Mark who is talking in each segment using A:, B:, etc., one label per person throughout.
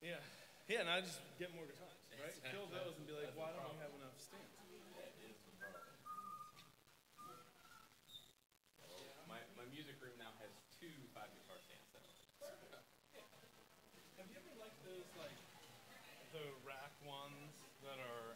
A: Yeah. Yeah, and I just get more guitars, right? Fill those and be like, why don't we have enough stands?
B: My, my music room now has two five guitar stands.
A: Have you ever liked those like the rack ones that are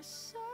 A: or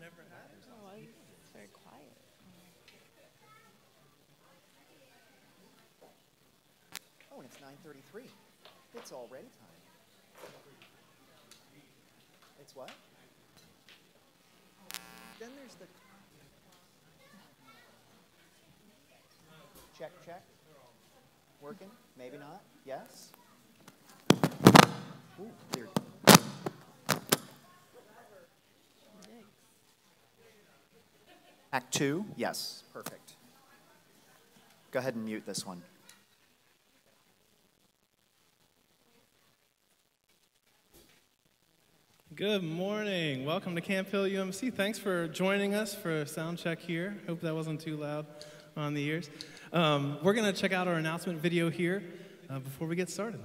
A: never had.
C: Oh, it's very quiet.
D: Oh, and it's 9:33. It's already time. It's what? Then there's the check check. Working? Maybe not. Yes. Ooh, weird. Act two? Yes, perfect. Go ahead and mute this one.
A: Good morning. Welcome to Camp Hill UMC. Thanks for joining us for a sound check here. Hope that wasn't too loud on the ears. Um, we're going to check out our announcement video here uh, before we get started.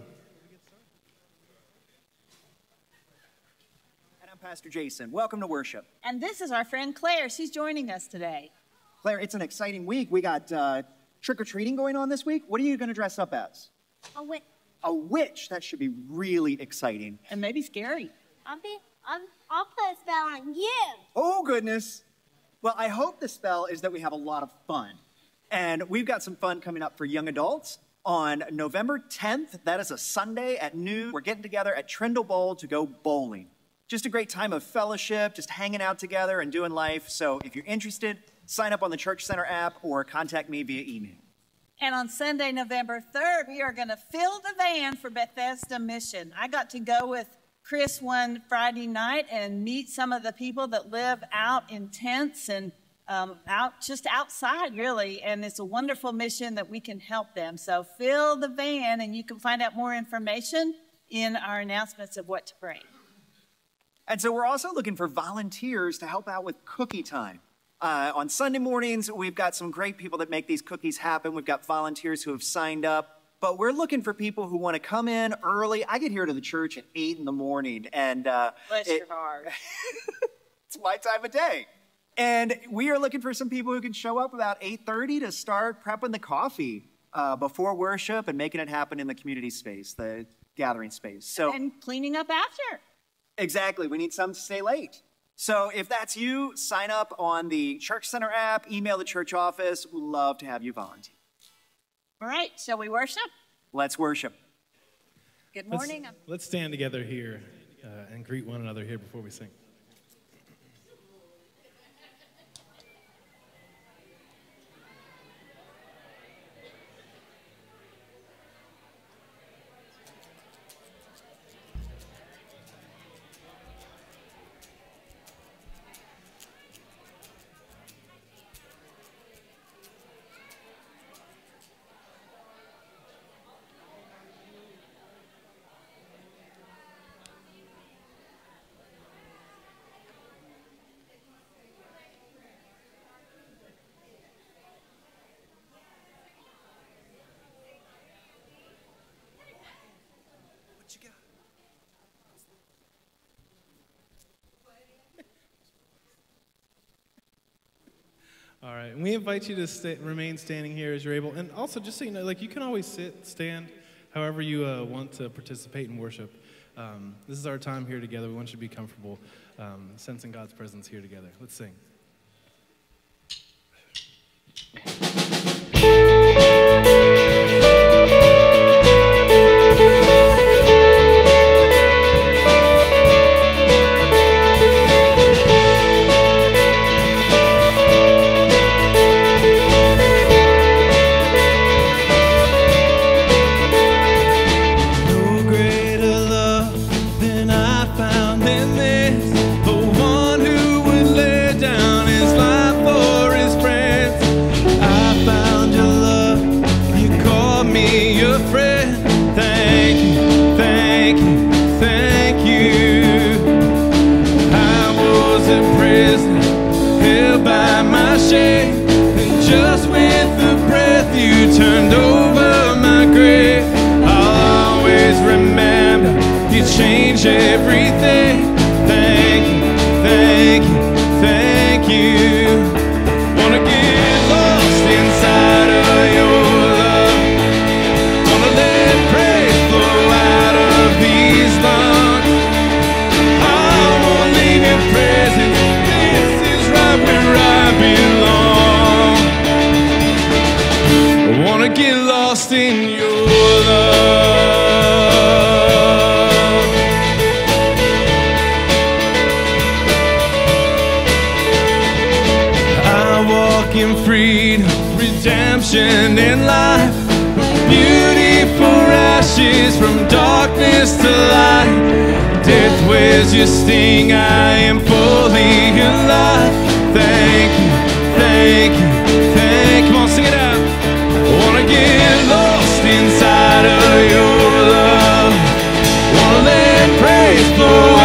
D: And I'm Pastor Jason. Welcome to worship.
E: And this is our friend Claire. She's joining us today.
D: Claire, it's an exciting week. We got uh, trick or treating going on this week. What are you going to dress up as?
F: A witch.
D: A witch. That should be really exciting.
E: And maybe scary.
F: I'll be. I'll, I'll put a spell on you.
D: Oh, goodness. Well, I hope the spell is that we have a lot of fun. And we've got some fun coming up for young adults on November 10th. That is a Sunday at noon. We're getting together at Trindle Bowl to go bowling. Just a great time of fellowship, just hanging out together and doing life. So if you're interested, sign up on the Church Center app or contact me via email.
E: And on Sunday, November 3rd, we are going to fill the van for Bethesda Mission. I got to go with Chris one Friday night and meet some of the people that live out in tents and um, out just outside, really. And it's a wonderful mission that we can help them. So fill the van, and you can find out more information in our announcements of what to bring.
D: And so we're also looking for volunteers to help out with cookie time. Uh, on Sunday mornings, we've got some great people that make these cookies happen. We've got volunteers who have signed up but we're looking for people who want to come in early. I get here to the church at eight in the morning, and uh,
E: Bless
D: it-
E: your heart.
D: it's my time of day. And we are looking for some people who can show up about 8:30 to start prepping the coffee uh, before worship and making it happen in the community space, the gathering space. So
E: and cleaning up after.
D: Exactly, we need some to stay late. So if that's you, sign up on the Church Center app, email the church office. We'd love to have you volunteer.
E: All right, shall we worship?
D: Let's worship.
E: Good
A: Let's-
E: morning.
A: Let's, stand together here uh, and greet one another here before we sing. And we invite you to stay, remain standing here as you're able. And also, just so you know, like you can always sit, stand, however you uh, want to participate in worship. Um, this is our time here together. We want you to be comfortable, um, sensing God's presence here together. Let's sing. passion in life. Beautiful ashes from darkness to light. Death, wears your sting? I am fully alive. Thank you, thank you, thank you. Come on, sing it out. I wanna get lost inside of your love. Wanna let praise flow.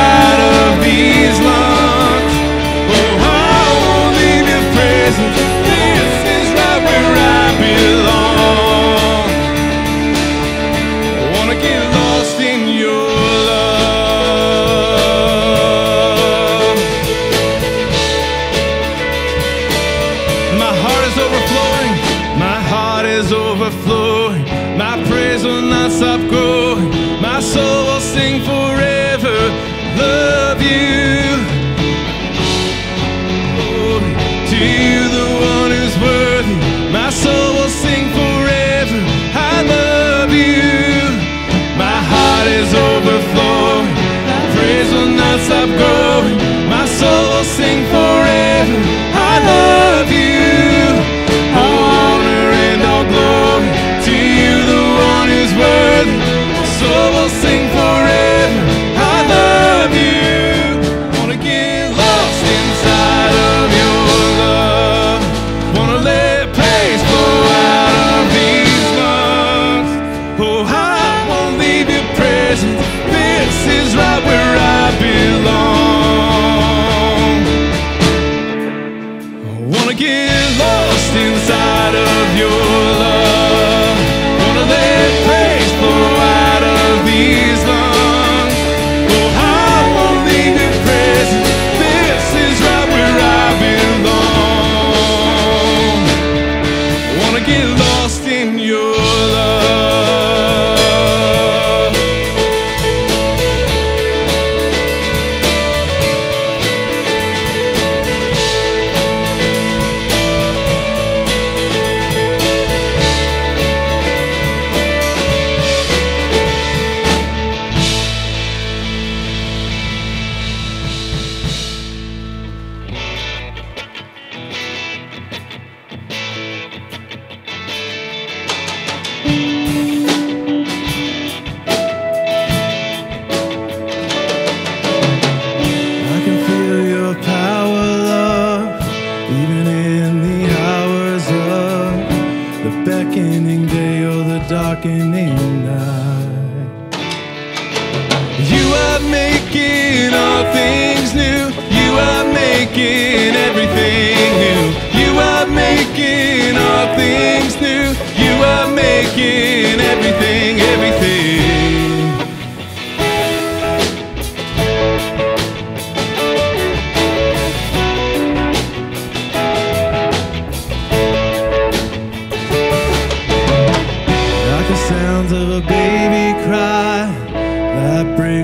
A: stop growing. My soul will sing forever. Love you. To you, the one who's worthy. My soul will sing forever. I love you. My heart is overflowing. Praise will not stop growing.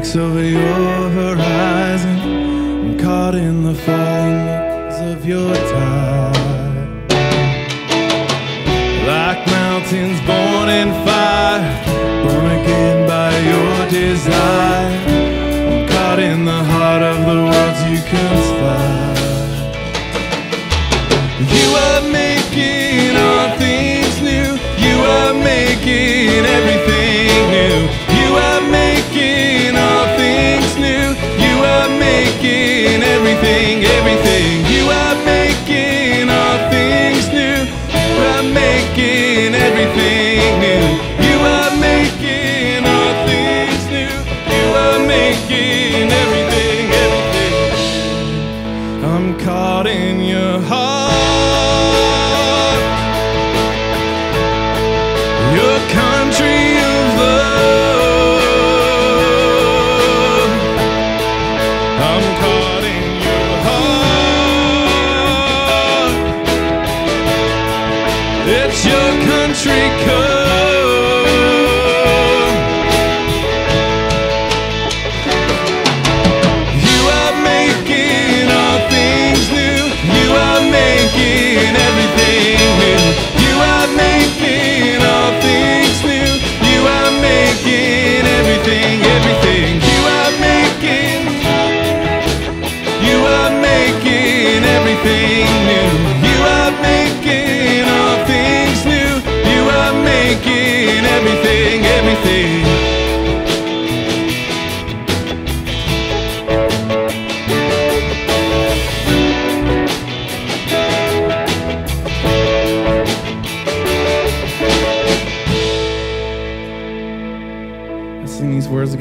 A: breaks over your horizon. I'm caught in the falling of your time.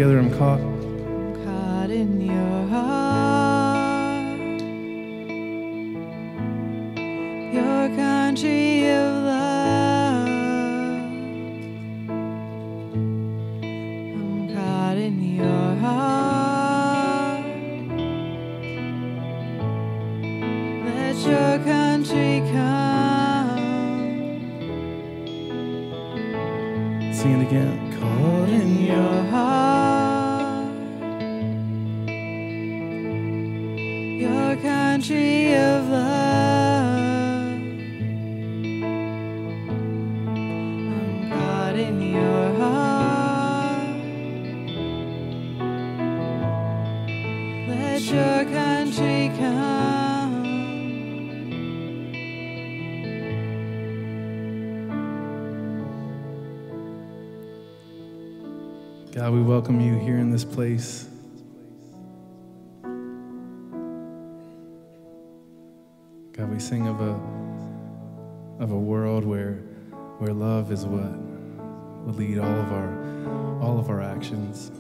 A: Together. I'm caught.
G: Caught in your heart, your country of love. I'm caught in your heart. Let your country come.
A: Sing it again. This place. God, we sing of a of a world where where love is what will lead all of our all of our actions.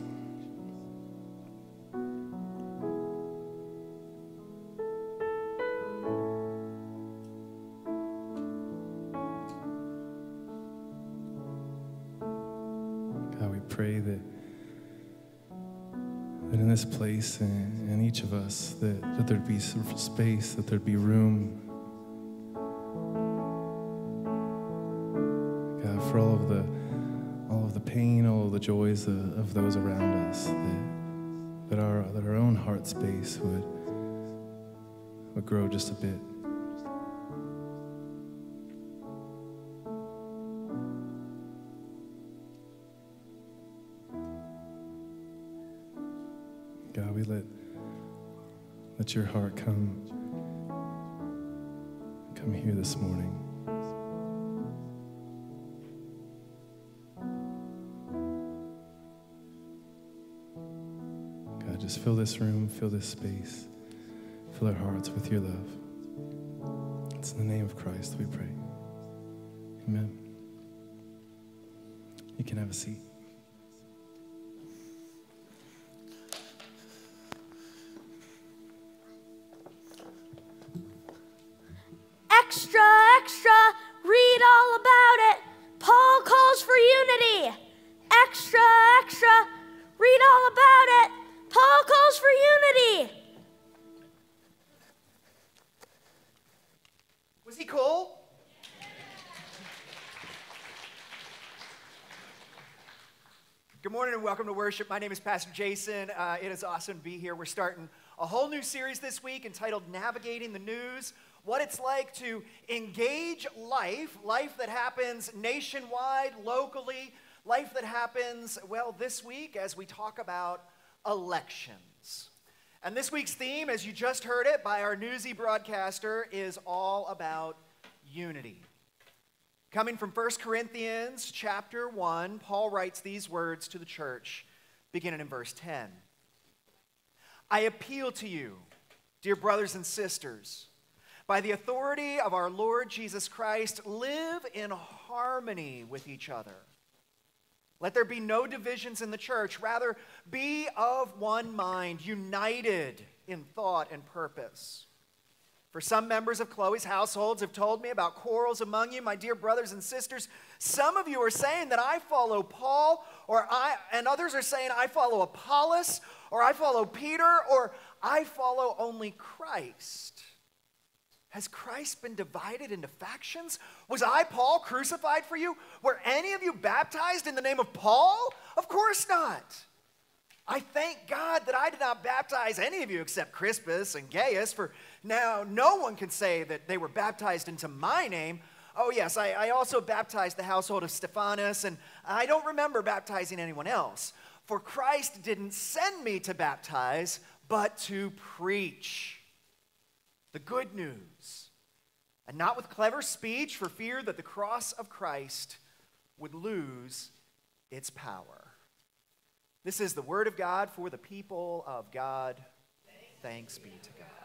A: Be some space, that there'd be room. God, for all of the all of the pain, all of the joys of, of those around us, that, that our that our own heart space would would grow just a bit. Your heart come come here this morning. God, just fill this room, fill this space, fill our hearts with your love. It's in the name of Christ we pray. Amen. You can have a seat.
H: Extra, extra, read all about it. Paul calls for unity. Extra, extra, read all about it. Paul calls for unity.
C: Was he cool? Good
D: morning and welcome to worship. My name is Pastor Jason. Uh, it is awesome to be here. We're starting a whole new series this week entitled Navigating the News. What it's like to engage life, life that happens nationwide, locally, life that happens, well, this week as we talk about elections. And this week's theme, as you just heard it by our newsy broadcaster, is all about unity. Coming from 1 Corinthians chapter 1, Paul writes these words to the church, beginning in verse 10. I appeal to you, dear brothers and sisters, by the authority of our Lord Jesus Christ, live in harmony with each other. Let there be no divisions in the church. Rather, be of one mind, united in thought and purpose. For some members of Chloe's households have told me about quarrels among you, my dear brothers and sisters. Some of you are saying that I follow Paul, or I, and others are saying I follow Apollos, or I follow Peter, or I follow only Christ. Has Christ been divided into factions? Was I, Paul, crucified for you? Were any of you baptized in the name of Paul? Of course not. I thank God that I did not baptize any of you except Crispus and Gaius, for now no one can say that they were baptized into my name. Oh, yes, I, I also baptized the household of Stephanas, and I don't remember baptizing anyone else. For Christ didn't send me to baptize, but to preach the good news, and not with clever speech for fear that the cross of Christ would lose its power. This is the word of God for the people of God. Thanks be to God.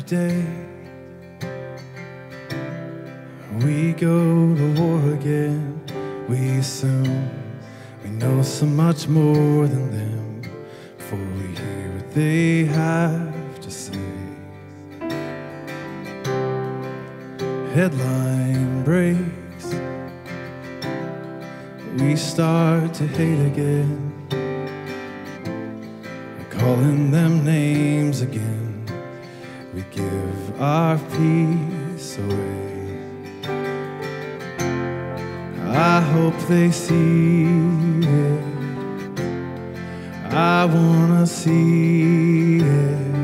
A: Every day. We go to war again. We assume we know so much more than them before we hear what they have to say. Headline breaks. We start to hate again. Calling them they see it. I wanna see it.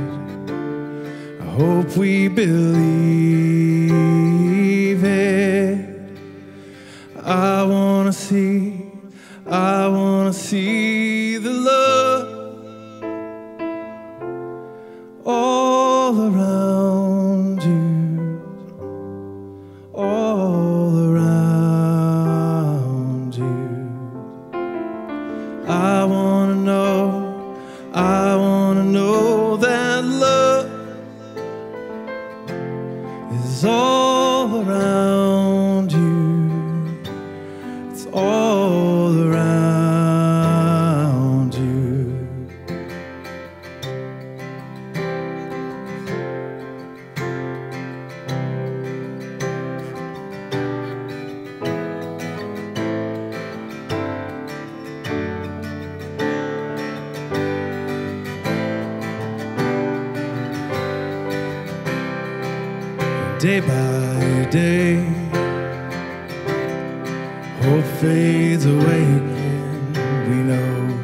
A: I hope we believe day by day. Hope fades away again. We know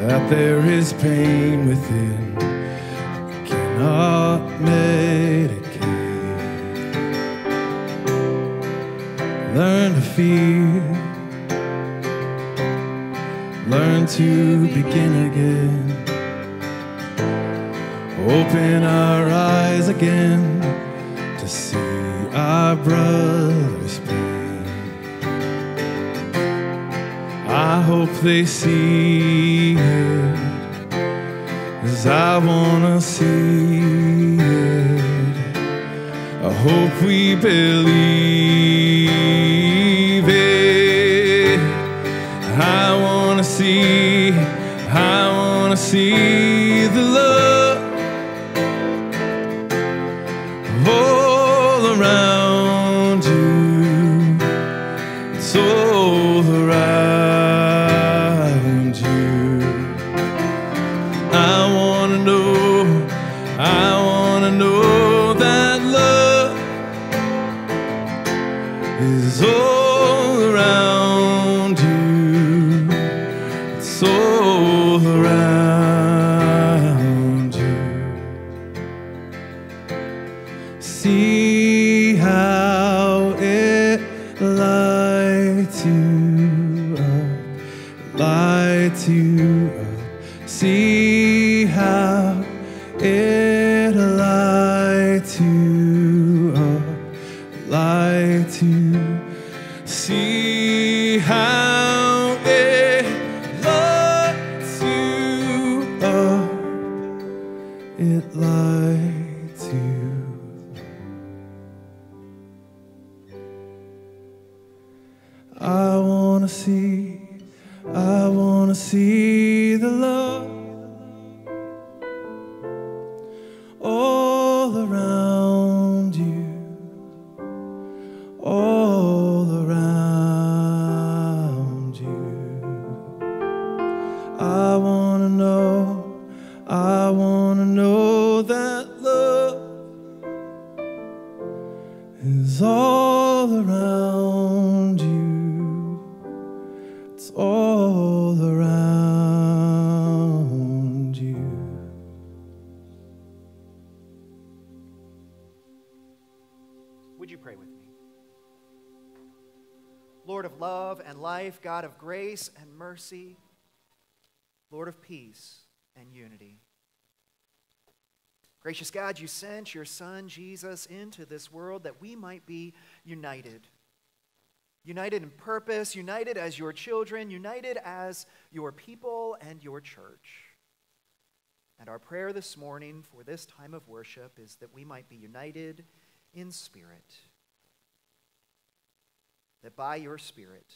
A: that there is pain within. We cannot medicate. Learn to feel. Learn to begin again. Open our eyes again brother's pain. I hope they see it as I wanna see it. I hope we believe it. I wanna see, I wanna see
D: God of grace and mercy, Lord of peace and unity. Gracious God, you sent your Son, Jesus, into this world that we might be united. United in purpose, united as your children, united as your people and your church. And our prayer this morning for this time of worship is that we might be united in spirit. That by your spirit,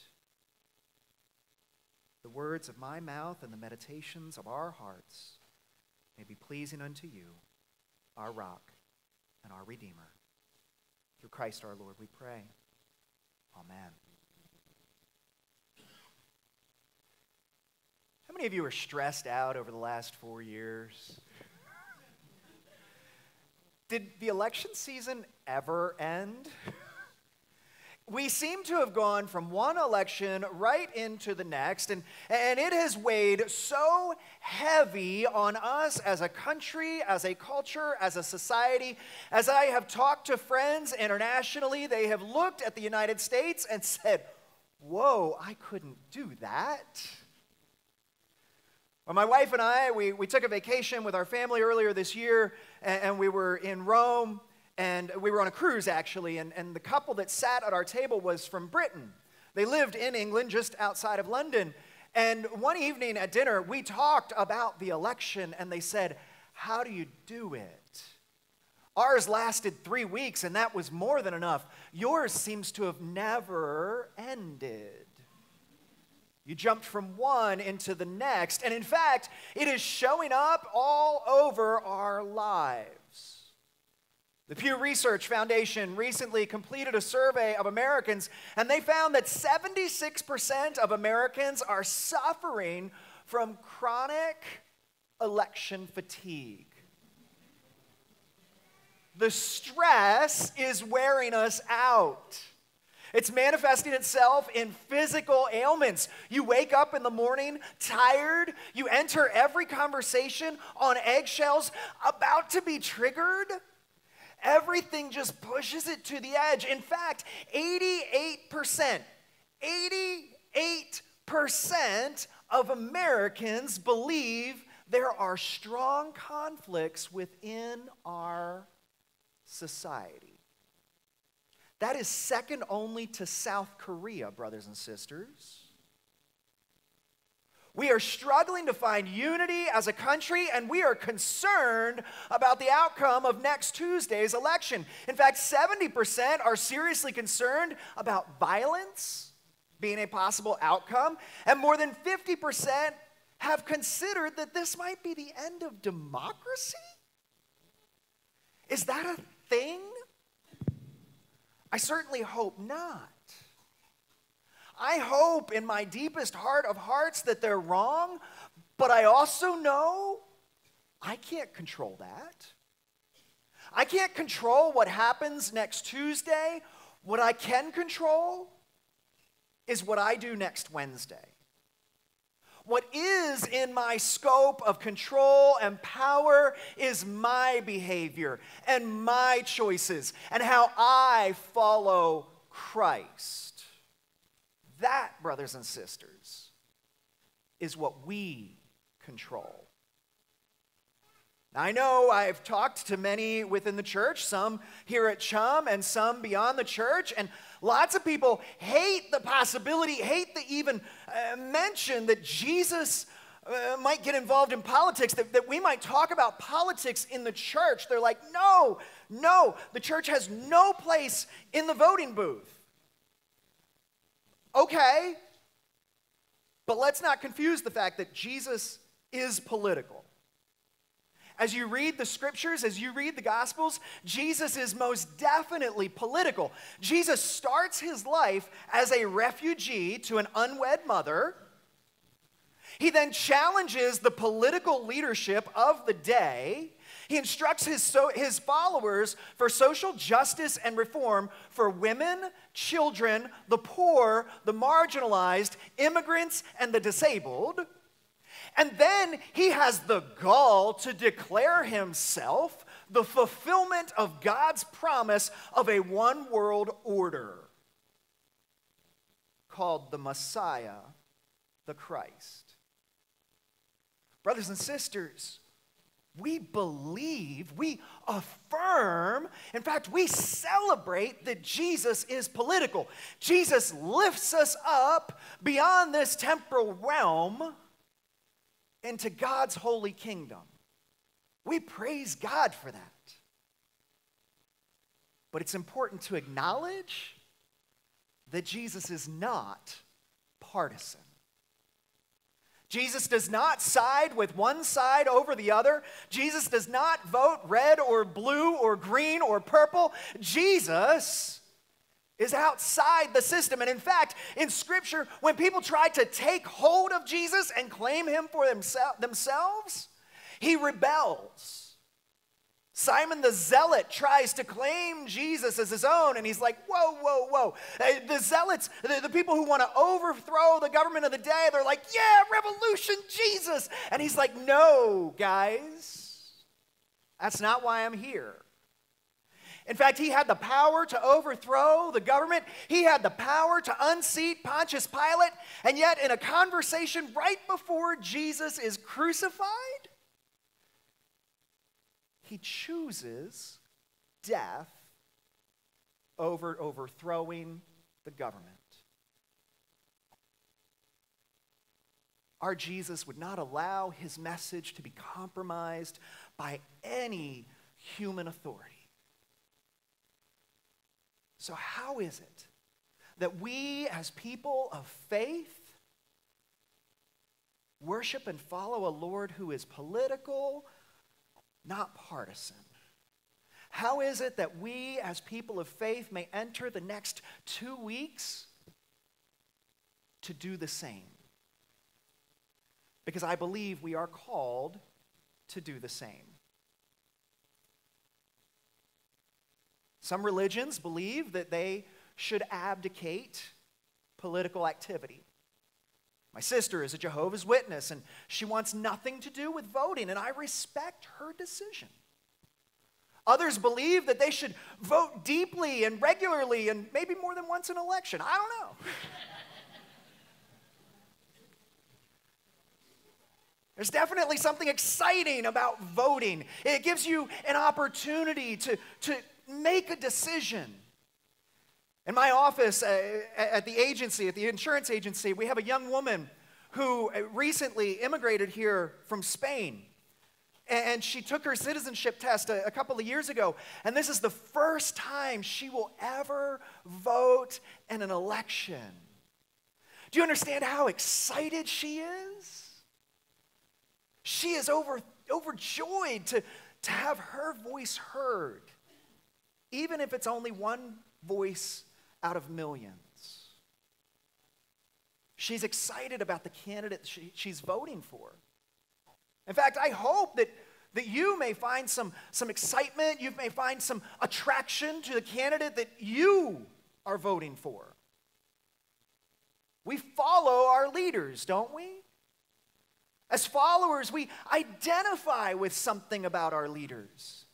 D: the words of my mouth and the meditations of our hearts may be pleasing unto you, our rock and our redeemer. Through Christ our Lord, we pray. Amen. How many of you are stressed out over the last four years? Did the election season ever end? We seem to have gone from one election right into the next, and, and it has weighed so heavy on us as a country, as a culture, as a society. As I have talked to friends internationally, they have looked at the United States and said, Whoa, I couldn't do that. Well, my wife and I, we, we took a vacation with our family earlier this year, and, and we were in Rome, and we were on a cruise actually, and, and the couple that sat at our table was from Britain. They lived in England, just outside of London. And one evening at dinner, we talked about the election, and they said, How do you do it? Ours lasted three weeks, and that was more than enough. Yours seems to have never ended. You jumped from one into the next, and in fact, it is showing up all over our lives. The Pew Research Foundation recently completed a survey of Americans, and they found that 76% of Americans are suffering from chronic election fatigue. The stress is wearing us out. It's manifesting itself in physical ailments. You wake up in the morning tired. You enter every conversation on eggshells, about to be triggered. Everything just pushes it to the edge. In fact, 88%, 88% of Americans believe there are strong conflicts within our society. That is second only to South Korea, brothers and sisters. We are struggling to find unity as a country, and we are concerned about the outcome of next Tuesday's election. In fact, 70% are seriously concerned about violence being a possible outcome, and more than 50% have considered that this might be the end of democracy. Is that a thing? I certainly hope not. I hope in my deepest heart of hearts that they're wrong, but I also know I can't control that. I can't control what happens next Tuesday. What I can control is what I do next Wednesday. What is in my scope of control and power is my behavior and my choices and how I follow Christ. That, brothers and sisters, is what we control. I know I've talked to many within the church, some here at Chum and some beyond the church, and lots of people hate the possibility, hate the even uh, mention that Jesus uh, might get involved in politics, that, that we might talk about politics in the church. They're like, no, no, the church has no place in the voting booth. Okay, but let's not confuse the fact that Jesus is political. As you read the scriptures, as you read the gospels, Jesus is most definitely political. Jesus starts his life as a refugee to an unwed mother. He then challenges the political leadership of the day. He instructs his, so, his followers for social justice and reform for women, children, the poor, the marginalized, immigrants, and the disabled. And then he has the gall to declare himself the fulfillment of God's promise of a one world order called the Messiah, the Christ. Brothers and sisters, we believe, we affirm, in fact, we celebrate that Jesus is political. Jesus lifts us up beyond this temporal realm into God's holy kingdom. We praise God for that. But it's important to acknowledge that Jesus is not partisan. Jesus does not side with one side over the other. Jesus does not vote red or blue or green or purple. Jesus is outside the system. And in fact, in Scripture, when people try to take hold of Jesus and claim him for themselves, he rebels. Simon the Zealot tries to claim Jesus as his own, and he's like, Whoa, whoa, whoa. Uh, the Zealots, the, the people who want to overthrow the government of the day, they're like, Yeah, revolution, Jesus. And he's like, No, guys, that's not why I'm here. In fact, he had the power to overthrow the government. He had the power to unseat Pontius Pilate. And yet, in a conversation right before Jesus is crucified, he chooses death over overthrowing the government. Our Jesus would not allow his message to be compromised by any human authority. So, how is it that we, as people of faith, worship and follow a Lord who is political, not partisan? How is it that we, as people of faith, may enter the next two weeks to do the same? Because I believe we are called to do the same. Some religions believe that they should abdicate political activity. My sister is a Jehovah's Witness, and she wants nothing to do with voting, and I respect her decision. Others believe that they should vote deeply and regularly and maybe more than once an election. I don't know. There's definitely something exciting about voting. It gives you an opportunity to, to make a decision. In my office uh, at the agency, at the insurance agency, we have a young woman who uh, recently immigrated here from Spain. And she took her citizenship test a, a, couple of years ago. And this is the first time she will ever vote in an election. Do you understand how excited she is? She is over, overjoyed to, to have her voice heard even if it's only one voice out of millions. She's excited about the candidate she, she's voting for. In fact, I hope that, that you may find some, some excitement, you may find some attraction to the candidate that you are voting for. We follow our leaders, don't we? As followers, we identify with something about our leaders.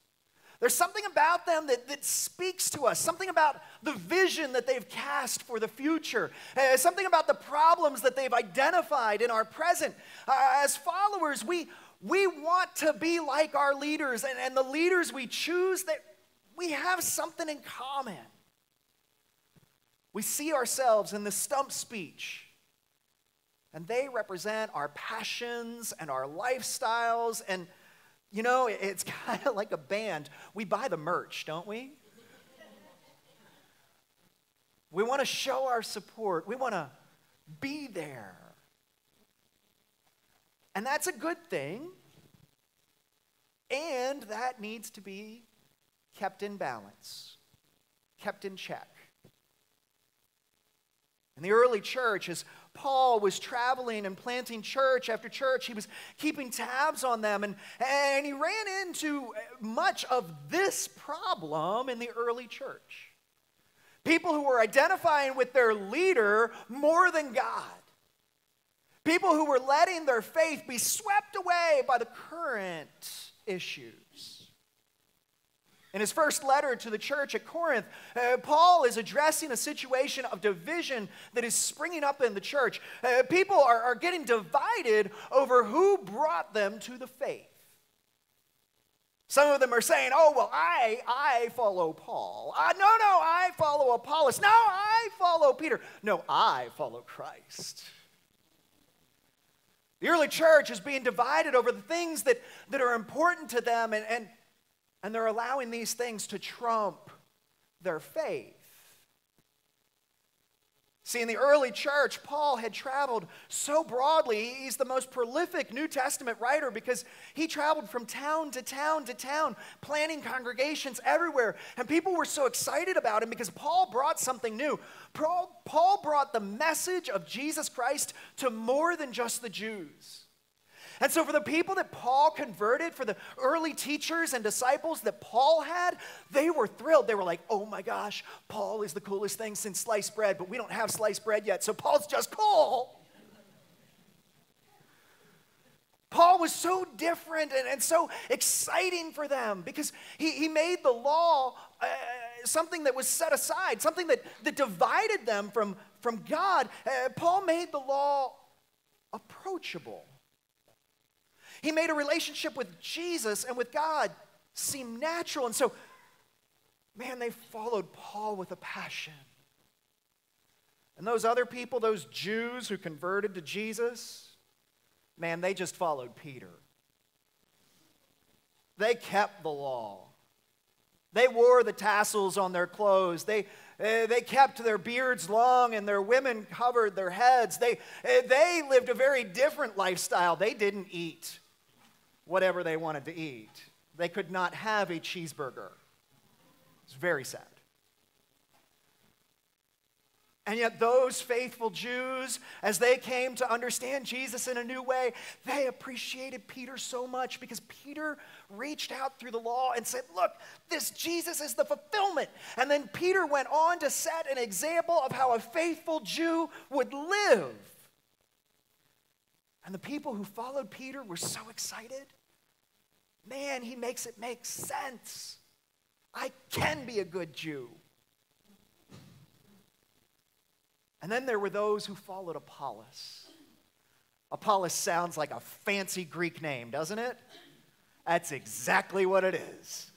D: There's something about them that, that speaks to us, something about the vision that they've cast for the future, uh, something about the problems that they've identified in our present. Uh, as followers, we, we want to be like our leaders, and, and the leaders we choose, that we have something in common. We see ourselves in the stump speech, and they represent our passions and our lifestyles. And, you know, it's kind of like a band. We buy the merch, don't we? We want to show our support, we want to be there. And that's a good thing. And that needs to be kept in balance, kept in check. And the early church, as Paul was traveling and planting church after church, he was keeping tabs on them, and, and he ran into much of this problem in the early church. People who were identifying with their leader more than God. People who were letting their faith be swept away by the current issues. In his first letter to the church at Corinth, uh, Paul is addressing a situation of division that is springing up in the church. Uh, people are, are getting divided over who brought them to the faith. Some of them are saying, oh, well, I, I follow Paul. Uh, no, no, I follow Apollos. No, I follow Peter. No, I follow Christ. The early church is being divided over the things that, that are important to them, and, and and they're allowing these things to trump their faith. See, in the early church, Paul had traveled so broadly. He's the most prolific New Testament writer because he traveled from town to town to town, planning congregations everywhere. And people were so excited about him because Paul brought something new. Paul, Paul brought the message of Jesus Christ to more than just the Jews. And so, for the people that Paul converted, for the early teachers and disciples that Paul had, they were thrilled. They were like, oh my gosh, Paul is the coolest thing since sliced bread, but we don't have sliced bread yet, so Paul's just cool. Paul was so different and, and so exciting for them because he, he made the law uh, something that was set aside, something that, that divided them from, from God. Uh, Paul made the law approachable. He made a relationship with Jesus and with God seem natural. And so, man, they followed Paul with a passion. And those other people, those Jews who converted to Jesus, man, they just followed Peter. They kept the law. They wore the tassels on their clothes. They, uh, they kept their beards long and their women covered their heads. They, uh, they lived a very different lifestyle. They didn't eat whatever they wanted to eat. They could not have a cheeseburger. It's very sad. And yet, those faithful Jews, as they came to understand Jesus in a new way, they appreciated Peter so much because Peter reached out through the law and said, Look, this Jesus is the fulfillment. And then Peter went on to set an example of how a faithful Jew would live. And the people who followed Peter were so excited. Man, he makes it make sense. I can be a good Jew. And then there were those who followed Apollos. Apollos sounds like a fancy Greek name, doesn't it? That's exactly what it is.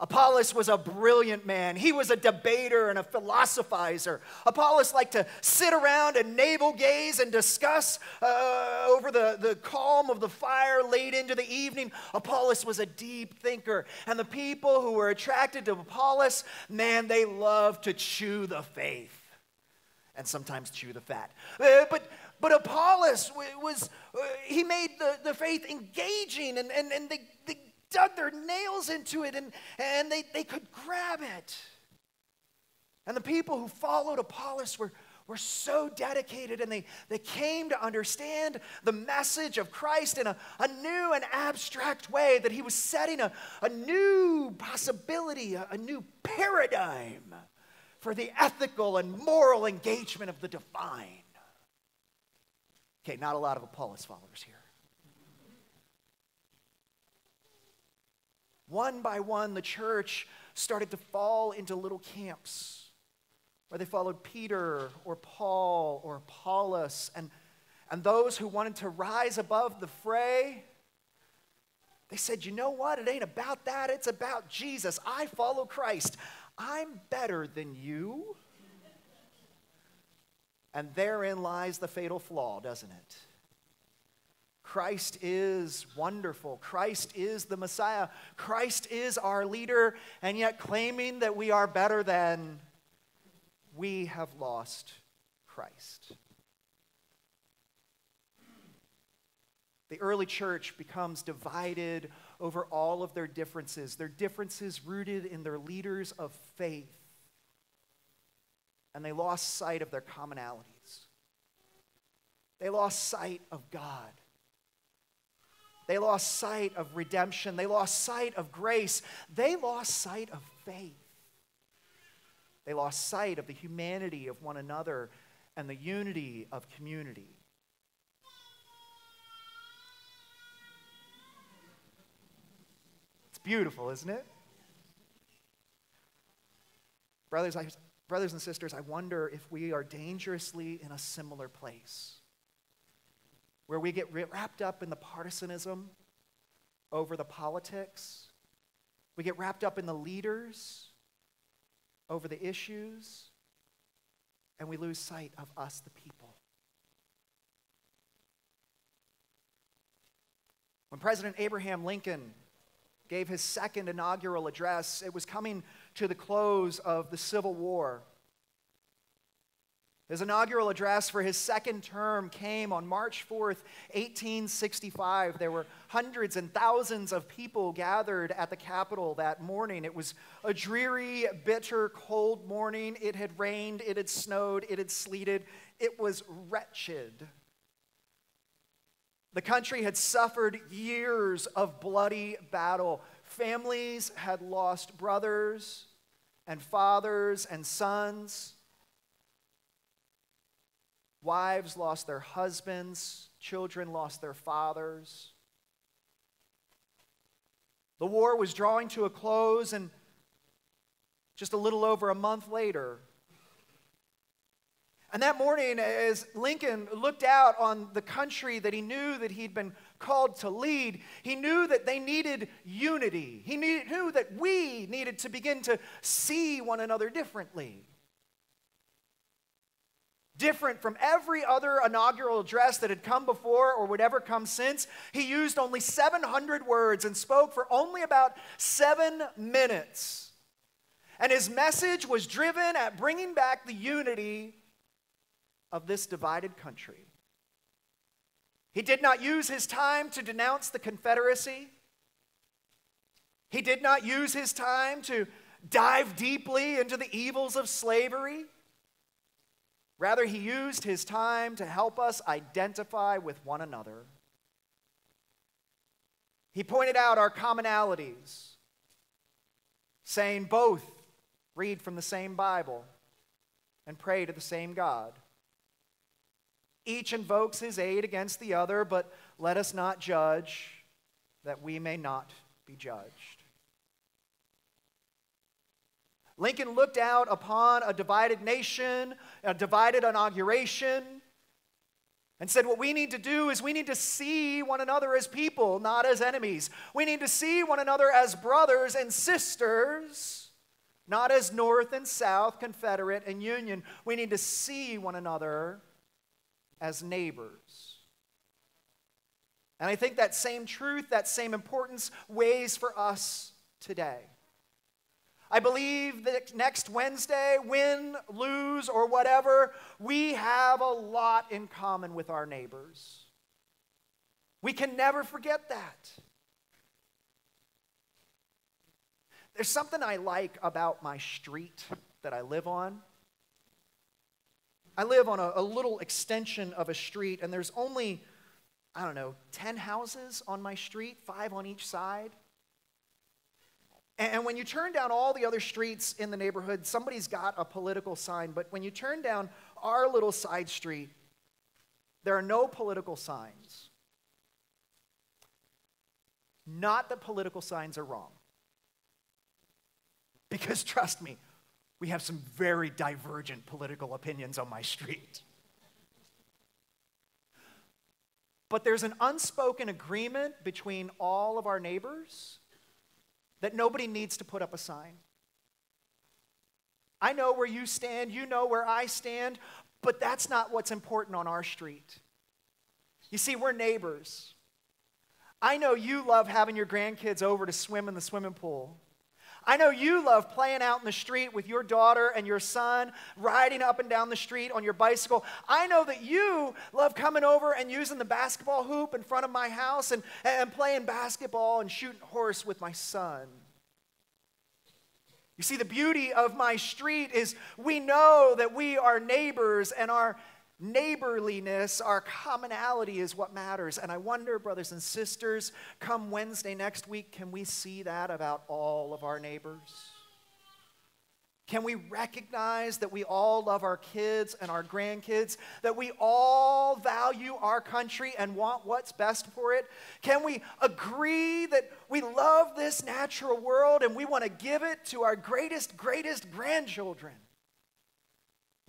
D: Apollos was a brilliant man. He was a debater and a philosophizer. Apollos liked to sit around and navel gaze and discuss uh, over the, the calm of the fire late into the evening. Apollos was a deep thinker. And the people who were attracted to Apollos, man, they loved to chew the faith and sometimes chew the fat. Uh, but, but Apollos was, uh, he made the, the faith engaging and, and, and they, they dug their nails into it and, and they, they could grab it. And the people who followed Apollos were, were so dedicated and they, they came to understand the message of Christ in a, a new and abstract way that he was setting a, a new possibility, a, a new paradigm for the ethical and moral engagement of the divine. Okay, not a lot of Apollos followers here. One by one, the church started to fall into little camps where they followed Peter or Paul or Apollos. And, and those who wanted to rise above the fray, they said, you know what? It ain't about that. It's about Jesus. I follow Christ. I'm better than you. And therein lies the fatal flaw, doesn't it? Christ is wonderful. Christ is the Messiah. Christ is our leader, and yet claiming that we are better than, we have lost Christ. The early church becomes divided over all of their differences, their differences rooted in their leaders of faith. And they lost sight of their commonalities. They lost sight of God. They lost sight of redemption. They lost sight of grace. They lost sight of faith. They lost sight of the humanity of one another and the unity of community. It's beautiful, isn't it? Brothers, I, brothers and sisters, I wonder if we are dangerously in a similar place where we get wrapped up in the partisanism over the politics. We get wrapped up in the leaders over the issues, and we lose sight of us, the people. When President Abraham Lincoln gave his second inaugural address, it was coming to the close of the Civil War. His inaugural address for his second term came on March 4th, 1865. There were hundreds and thousands of people gathered at the Capitol that morning. It was a dreary, bitter, cold morning. It had rained, it had snowed, it had sleeted. It was wretched. The country had suffered years of bloody battle. Families had lost brothers and fathers and sons. Wives lost their husbands, children lost their fathers. The war was drawing to a close, and just a little over a month later, and that morning, as Lincoln looked out on the country that he knew that he'd been called to lead, he knew that they needed unity. He knew that we needed to begin to see one another differently different from every other inaugural address that had come before or would ever come since. He used only 700 words and spoke for only about seven minutes. And his message was driven at bringing back the unity of this divided country. He did not use his time to denounce the Confederacy. He did not use his time to dive deeply into the evils of slavery. Rather, he used his time to help us identify with one another. He pointed out our commonalities, saying both read from the same Bible and pray to the same God. Each invokes his aid against the other, but let us not judge that we may not be judged. Lincoln looked out upon a divided nation, a divided inauguration, and said, What we need to do is we need to see one another as people, not as enemies. We need to see one another as brothers and sisters, not as North and South, Confederate and Union. We need to see one another as neighbors. And I think that same truth, that same importance weighs for us today. I believe that next Wednesday, win, lose, or whatever, we have a lot in common with our neighbors. We can never forget that. There's something I like about my street that I live on. I live on a, a little extension of a street, and there's only, I don't know, 10 houses on my street, five on each side. And, when you turn down all the other streets in the neighborhood, somebody's got a political sign. But when you turn down our little side street, there are no political signs. Not that political signs are wrong. Because trust me, we have some very divergent political opinions on my street. But there's an unspoken agreement between all of our neighbors that nobody needs to put up a sign. I know where you stand, you know where I stand, but that's not what's important on our street. You see, we're neighbors. I know you love having your grandkids over to swim in the swimming pool. I know you love playing out in the street with your daughter and your son, riding up and down the street on your bicycle. I know that you love coming over and using the basketball hoop in front of my house and, and playing basketball and shooting horse with my son. You see, the beauty of my street is we know that we are neighbors and our neighborliness, our commonality is what matters. And I wonder, brothers and sisters, come Wednesday next week, can we see that about all of our neighbors? Can we recognize that we all love our kids and our grandkids, that we all value our country and want what's best for it? Can we agree that we love this natural world and we want to give it to our greatest, greatest grandchildren?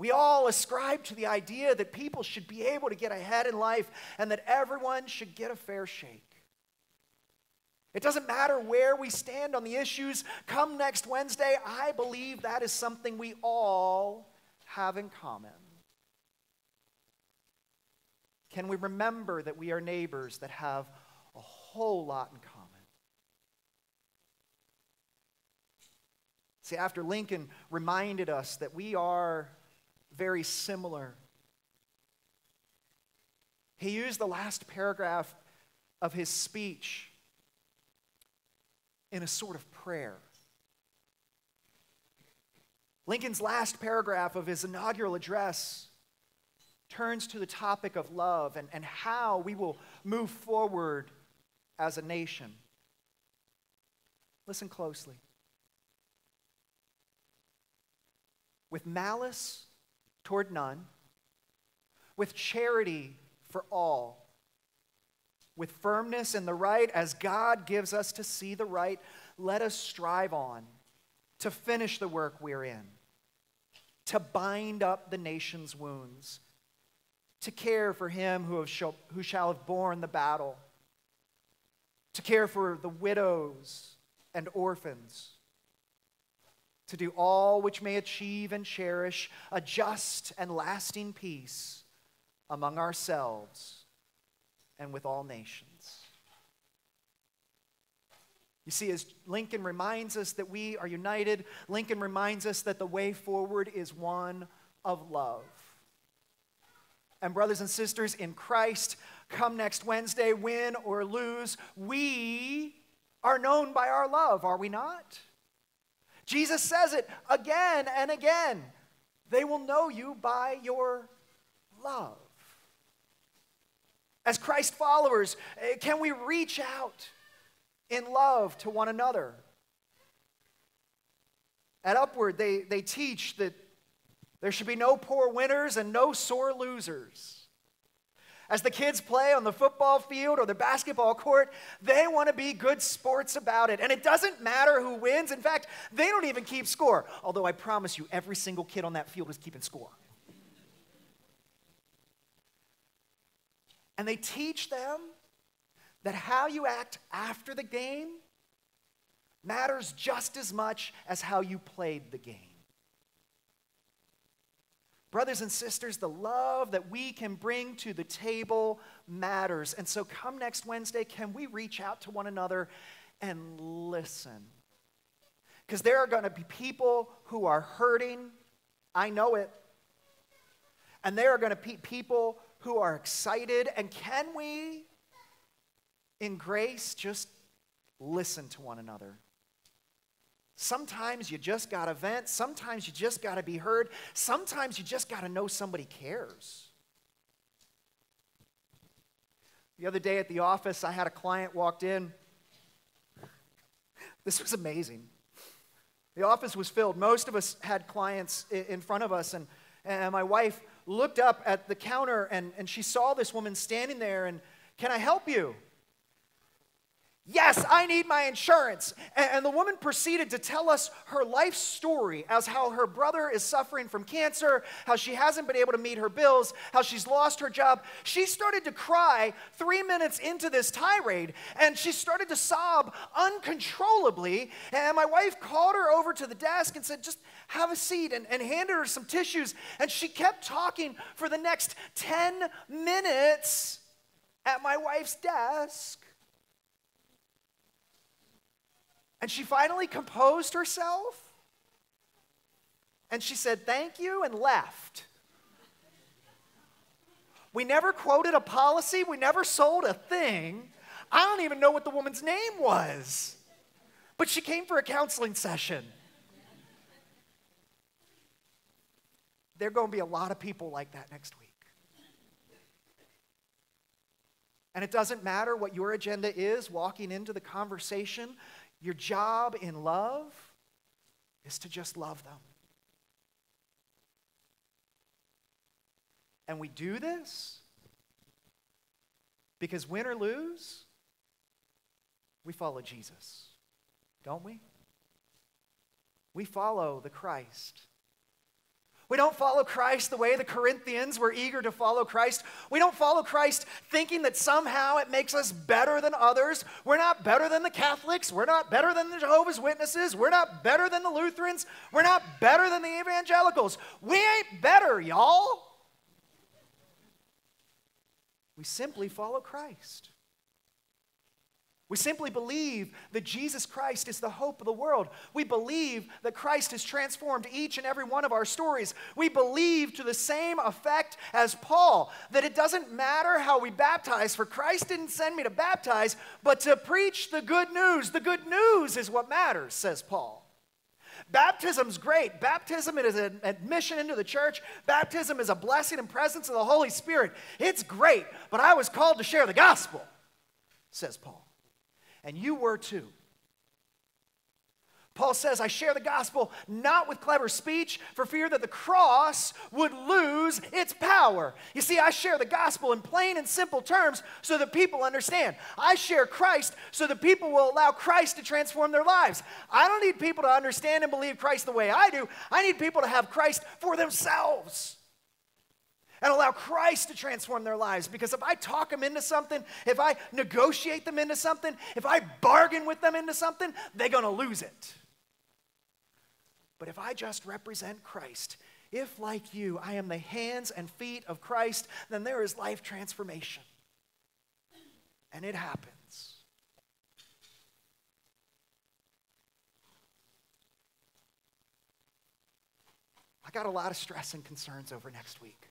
D: We all ascribe to the idea that people should be able to get ahead in life and that everyone should get a fair shake. It doesn't matter where we stand on the issues. Come next Wednesday, I believe that is something we all have in common. Can we remember that we are neighbors that have a whole lot in common? See, after Lincoln reminded us that we are very similar, he used the last paragraph of his speech in a sort of prayer. Lincoln's last paragraph of his inaugural address turns to the topic of love and, and how we will move forward as a nation. Listen closely. With malice toward none, with charity for all, with firmness in the right as God gives us to see the right, let us strive on to finish the work we're in, to bind up the nation's wounds, to care for him who, shall, who shall have borne the battle, to care for the widows and orphans, to do all which may achieve and cherish a just and lasting peace among ourselves and with all nations. You see, as Lincoln reminds us that we are united, Lincoln reminds us that the way forward is one of love. And, brothers and sisters, in Christ, come next Wednesday, win or lose, we are known by our love, are we not? Jesus says it again and again. They will know you by your love. As Christ followers, eh, can we reach out in love to one another? At Upward, they, they teach that there should be no poor winners and no sore losers. As the kids play on the football field or the basketball court, they want to be good sports about it. And it doesn't matter who wins. In fact, they don't even keep score. Although I promise you, every single kid on that field is keeping score. And they teach them that how you act after the game matters just as much as how you played the game. Brothers and sisters, the love that we can bring to the table matters. And so, come next Wednesday, can we reach out to one another and listen? Because there are going to be people who are hurting. I know it. And there are going to be people who are excited. And can we, in grace, just listen to one another? Sometimes you just got to vent. Sometimes you just got to be heard. Sometimes you just got to know somebody cares. The other day at the office, I had a client walked in. This was amazing. The office was filled. Most of us had clients in front of us, and, and my wife looked up at the counter and, and she saw this woman standing there and, Can I help you? Yes, I need my insurance. And, the woman proceeded to tell us her life story as how her brother is suffering from cancer, how she hasn't been able to meet her bills, how she's lost her job. She started to cry three minutes into this tirade, and she started to sob uncontrollably. And my wife called her over to the desk and said, Just have a seat, and, and handed her some tissues. And she kept talking for the next 10 minutes at my wife's desk. And she finally composed herself. And she said, Thank you, and left. We never quoted a policy, we never sold a thing. I don't even know what the woman's name was. But she came for a counseling session. There are going to be a lot of people like that next week. And it doesn't matter what your agenda is walking into the conversation, your job in love is to just love them. And we do this because win or lose, we follow Jesus, don't we? We follow the Christ. We don't follow Christ the way the Corinthians were eager to follow Christ. We don't follow Christ thinking that somehow it makes us better than others. We're not better than the Catholics. We're not better than the Jehovah's Witnesses. We're not better than the Lutherans. We're not better than the evangelicals. We ain't better, y'all. We simply follow Christ. We simply believe that Jesus Christ is the hope of the world. We believe that Christ has transformed each and every one of our stories. We believe to the same effect as Paul that it doesn't matter how we baptize, for Christ didn't send me to baptize, but to preach the good news. The good news is what matters, says Paul. Baptism's great. Baptism is an admission into the church. Baptism is a blessing and presence of the Holy Spirit. It's great, but I was called to share the gospel, says Paul and you were too. Paul says, I share the gospel not with clever speech for fear that the cross would lose its power. You see, I share the gospel in plain and simple terms so that people understand. I share Christ so that people will allow Christ to transform their lives. I don't need people to understand and believe Christ the way I do, I need people to have Christ for themselves and allow Christ to transform their lives. Because if I talk them into something, if I negotiate them into something, if I bargain with them into something, they're going to lose it. But if I just represent Christ, if like you, I am the hands and feet of Christ, then there is life transformation. And it happens. I got a lot of stress and concerns over next week.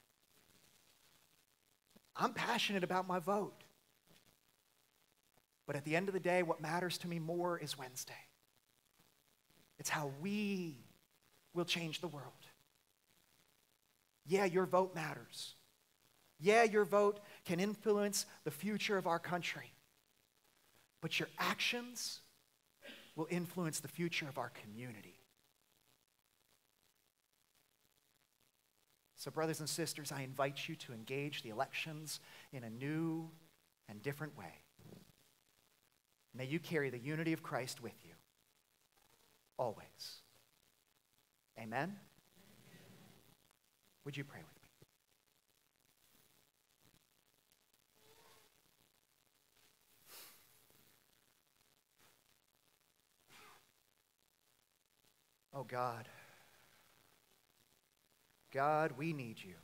D: I'm passionate about my vote. But at the end of the day, what matters to me more is Wednesday. It's how we will change the world. Yeah, your vote matters. Yeah, your vote can influence the future of our country. But your actions will influence the future of our community. So, brothers and sisters, I invite you to engage the elections in a new and different way. May you carry the unity of Christ with you, always. Amen? Would you pray with me? Oh God. God, we need you.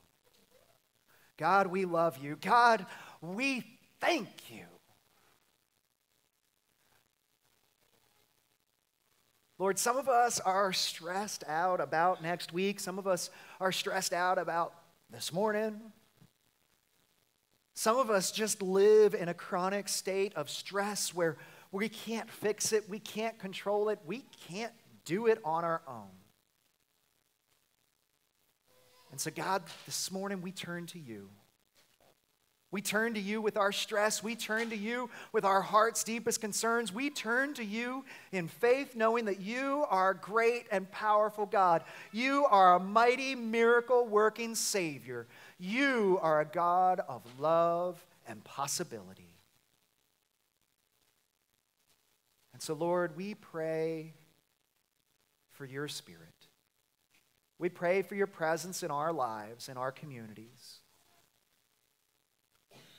D: God, we love you. God, we thank you. Lord, some of us are stressed out about next week. Some of us are stressed out about this morning. Some of us just live in a chronic state of stress where we can't fix it, we can't control it, we can't do it on our own. And so, God, this morning we turn to you. We turn to you with our stress. We turn to you with our heart's deepest concerns. We turn to you in faith, knowing that you are a great and powerful God. You are a mighty, miracle working Savior. You are a God of love and possibility. And so, Lord, we pray for your Spirit. We pray for your presence in our lives, in our communities.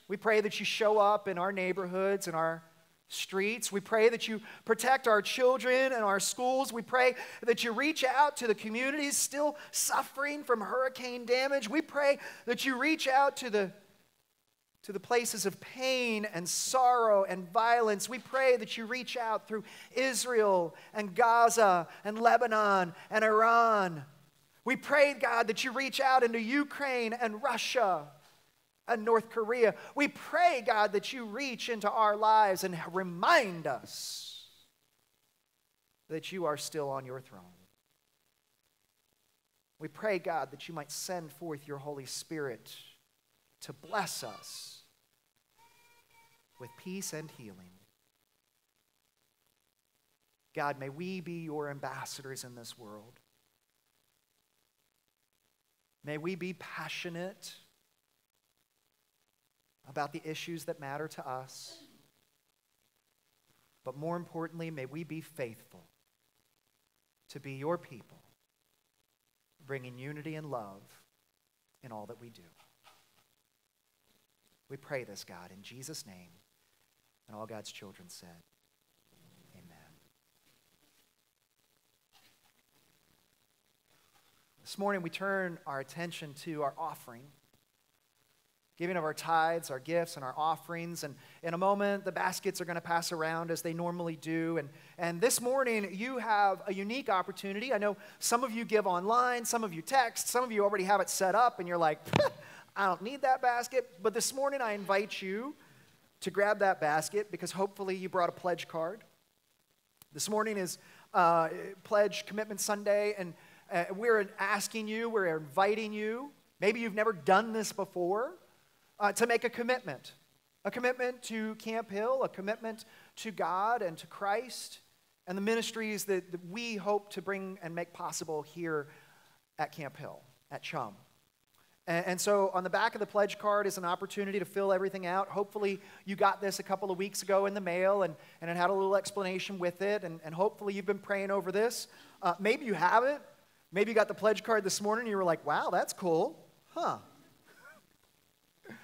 D: We pray that you show up in our neighborhoods, in our streets. We pray that you protect our children and our schools. We pray that you reach out to the communities still suffering from hurricane damage. We pray that you reach out to the to the places of pain and sorrow and violence. We pray that you reach out through Israel and Gaza and Lebanon and Iran. We pray, God, that you reach out into Ukraine and Russia and North Korea. We pray, God, that you reach into our lives and remind us that you are still on your throne. We pray, God, that you might send forth your Holy Spirit to bless us with peace and healing. God, may we be your ambassadors in this world. May we be passionate about the issues that matter to us. But more importantly, may we be faithful to be your people, bringing unity and love in all that we do. We pray this, God, in Jesus' name. And all God's children said, Amen. This morning we turn our attention to our offering, giving of our tithes, our gifts, and our offerings. And in a moment, the baskets are going to pass around as they normally do. And, and this morning, you have a unique opportunity. I know some of you give online, some of you text, some of you already have it set up, and you're like, I don't need that basket. But this morning, I invite you to grab that basket because hopefully you brought a pledge card. This morning is uh, Pledge Commitment Sunday, and uh, we're asking you, we're inviting you, maybe you've never done this before, uh, to make a commitment. A commitment to Camp Hill, a commitment to God and to Christ, and the ministries that, that we hope to bring and make possible here at Camp Hill, at Chum. And, so on the back of the pledge card is an opportunity to fill everything out. Hopefully, you got this a couple of weeks ago in the mail and, and it had a little explanation with it. And, and hopefully, you've been praying over this. Uh, maybe you haven't. Maybe you got the pledge card this morning and you were like, wow, that's cool. Huh.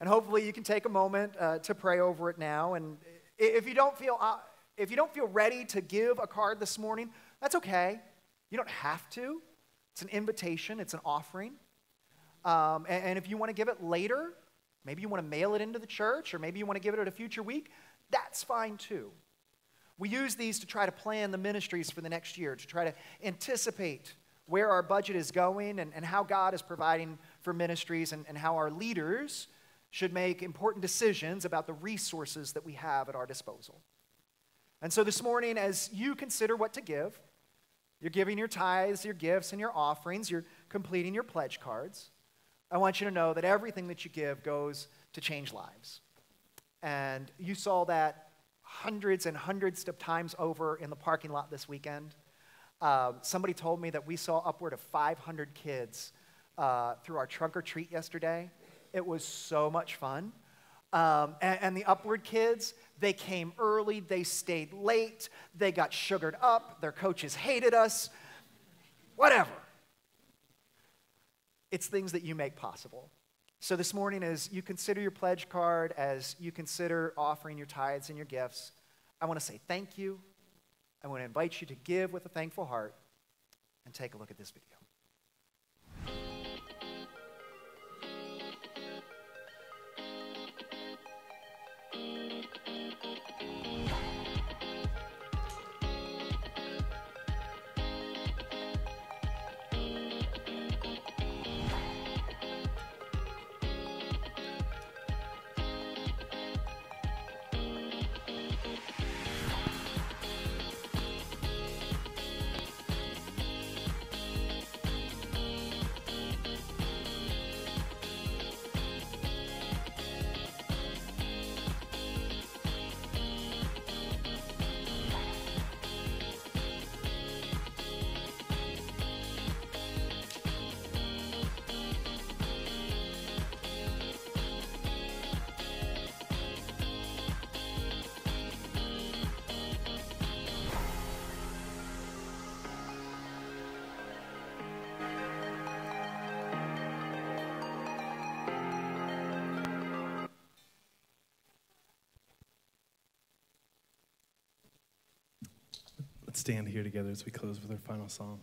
D: and hopefully, you can take a moment uh, to pray over it now. And if you don't feel. Uh, if you don't feel ready to give a card this morning, that's okay. You don't have to. It's an invitation, it's an offering. Um, and, and if you want to give it later, maybe you want to mail it into the church, or maybe you want to give it at a future week, that's fine too. We use these to try to plan the ministries for the next year, to try to anticipate where our budget is going and, and how God is providing for ministries and, and how our leaders should make important decisions about the resources that we have at our disposal. And so this morning, as you consider what to give, you're giving your tithes, your gifts, and your offerings, you're completing your pledge cards. I want you to know that everything that you give goes to change lives. And you saw that hundreds and hundreds of times over in the parking lot this weekend. Uh, somebody told me that we saw upward of 500 kids uh, through our trunk or treat yesterday. It was so much fun. Um, and, and the upward kids, they came early, they stayed late, they got sugared up, their coaches hated us, whatever. It's things that you make possible. So this morning, as you consider your pledge card, as you consider offering your tithes and your gifts, I want to say thank you. I want to invite you to give with a thankful heart and take a look at this video.
G: stand here together as we close with our final song.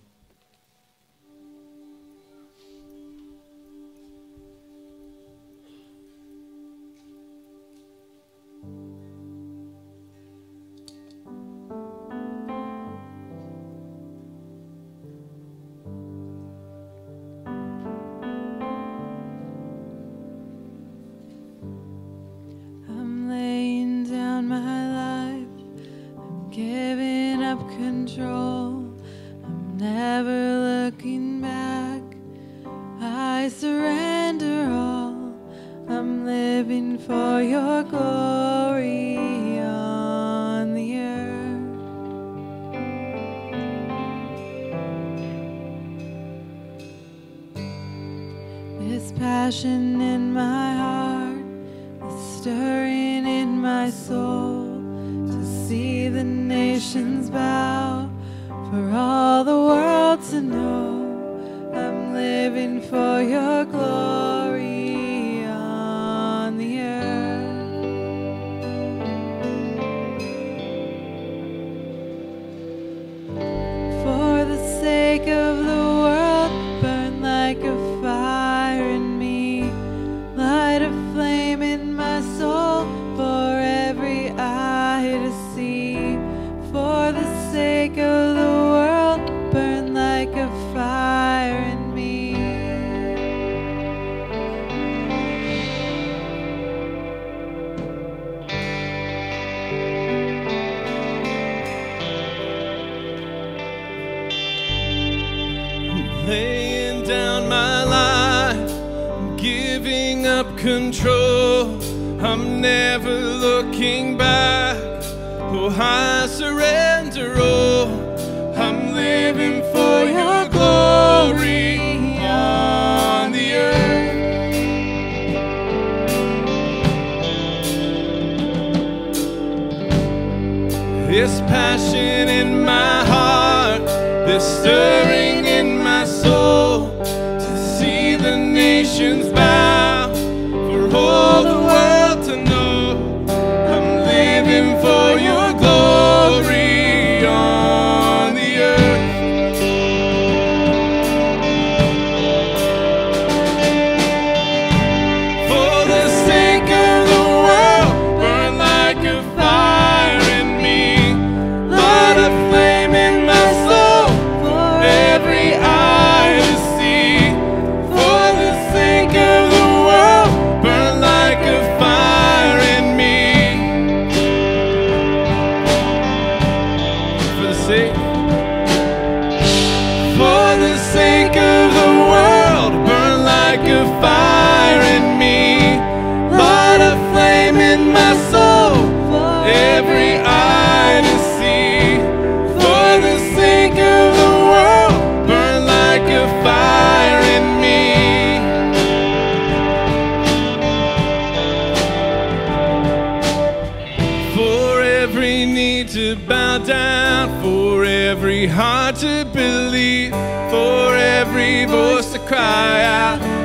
A: voice to cry out.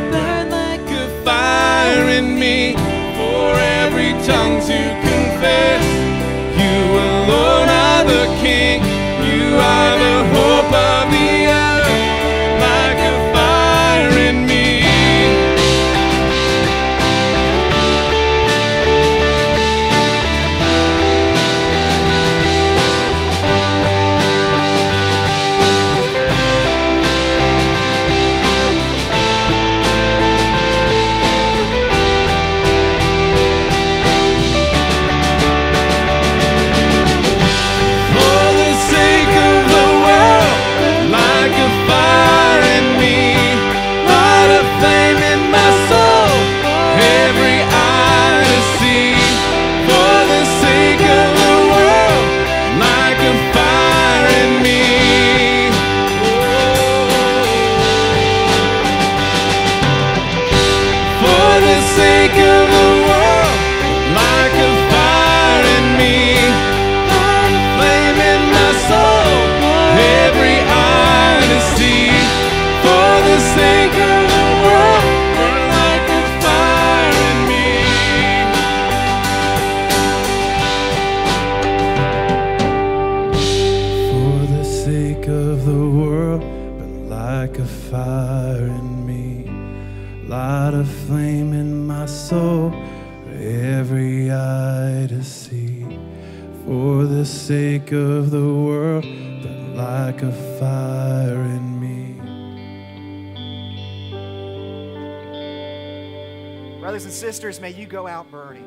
D: Sisters, may you go out burning.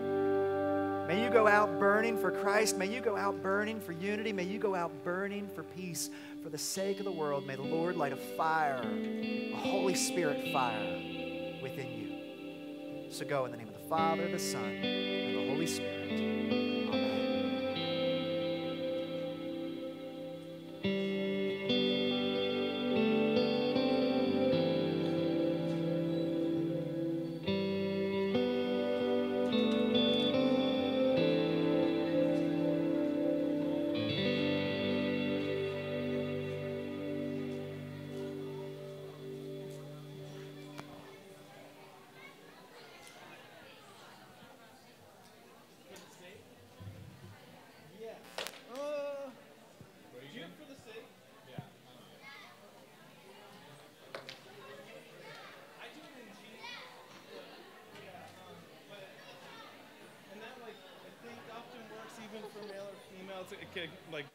D: May you go out burning for Christ. May you go out burning for unity. May you go out burning for peace. For the sake of the world, may the Lord light a fire, a Holy Spirit fire within you. So go in the name of the Father, the Son, and the Holy Spirit. Amen.
A: Like